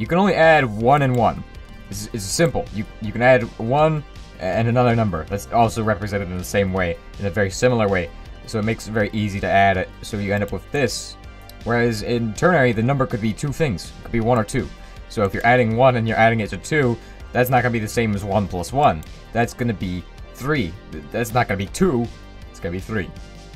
you can only add one and one. It's, it's simple. You you can add one and another number that's also represented in the same way, in a very similar way. So it makes it very easy to add it. So you end up with this. Whereas in ternary, the number could be two things. It could be one or two. So if you're adding one and you're adding it to two, that's not going to be the same as one plus one. That's going to be three. That's not going to be two. It's going to be three.